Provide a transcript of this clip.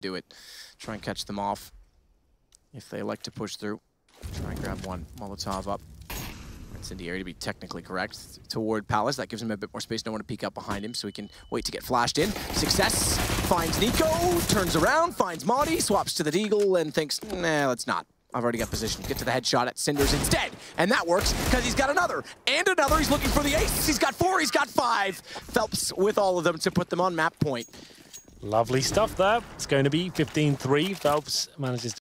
do it. Try and catch them off if they like to push through. Try and grab one Molotov up. Incendiary to be technically correct toward Palace. That gives him a bit more space. No one to peek up behind him, so he can wait to get flashed in. Success finds NiKo, turns around, finds MODDII, swaps to the Deagle, and thinks, nah, let's not. I've already got position. Get to the headshot at Cinders instead. And that works because he's got another and another. He's looking for the ace. He's got four, he's got five. felps with all of them to put them on map point. Lovely stuff there. It's going to be 15-3. felps manages